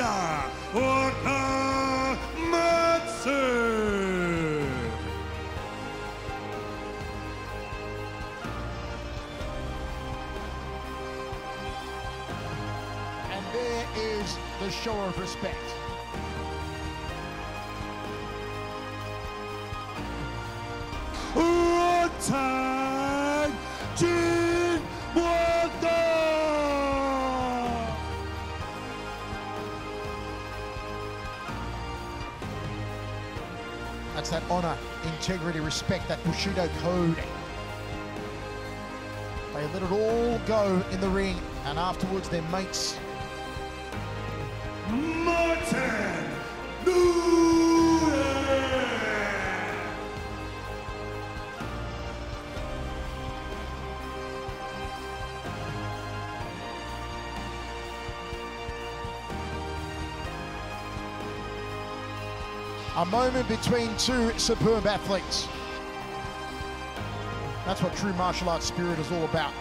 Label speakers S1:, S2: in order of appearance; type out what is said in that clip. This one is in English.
S1: Wakamatsu.
S2: And there is the show of respect.
S1: Tag
S2: That's that honor, integrity, respect, that Bushido code. They let it all go in the ring, and afterwards their mates
S1: Martin
S2: A moment between two superb athletes. That's what true martial arts spirit is all about.